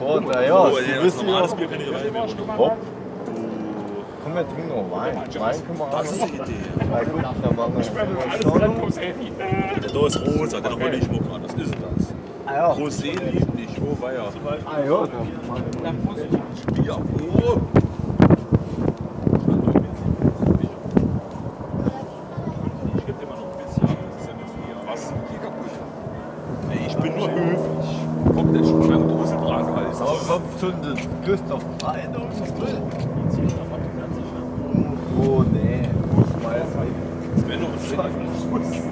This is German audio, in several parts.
Na ja, vor der, ja, Oh, Sie ja, das wissen ja. normales Bier kann ich rein. Hopp. Komm, wir trinken noch Wein. Wein können wir auch Das ist die Idee. Na gut, dann machen wir Selfie. Der da ist rosa, der noch nicht Schmuck hat. Das ist das. Ah ja. Rosé liebt nicht. Wo war ja? Ah ja, dann machen wir. Bier. Oh. Schon das Christoph Rein und Oh nee, muss mal jetzt weg. Wenn du uns nicht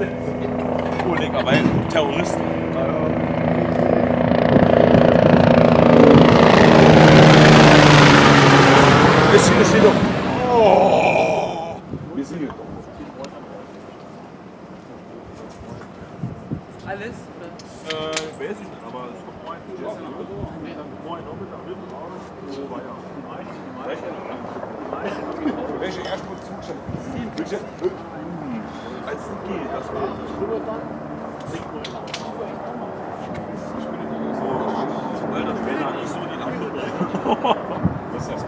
Oh, Digga, weil Terroristen. Ja. Ist hier, hier doch. Oh! Wir sind hier. Alles? Äh, weiß ich nicht, aber es kommt Welche erstmal Zustand? Welche? Als geht, das war. Alter, später hat nicht so die Lampe. Was ist das?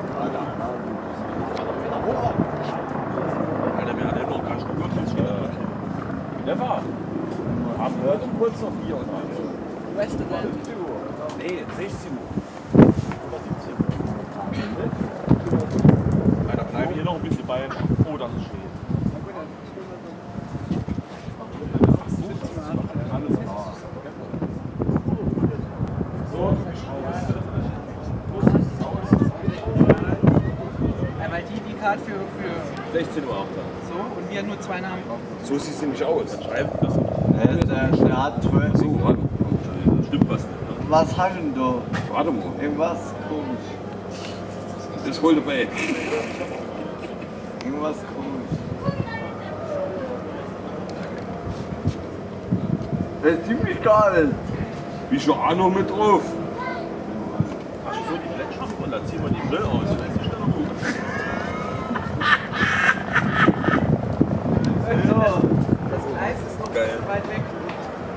bis auf 4 und Restaurant. Nee, 16 Uhr. Ja, da bleiben hier noch ein bisschen bei. Oh, das ist schön. Alles klar. Einmal die, die Card für, für 16 Uhr auch da. so und wir nur zwei Namen drauf. So sieht es nämlich aus. Schreiben das. Der, der, hat 12. So, warte. Da stimmt was nicht. ne? Was hast du denn da? Warte mal. Irgendwas komisch. Das hol dabei. Irgendwas komisch. Das mich gar nicht. Wie schon auch noch mit drauf. Hast du so die dann ziehen wir die Brille aus. Das ist schon gut. Das Gleis ist noch Geil. zu weit weg.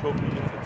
Çok iyi.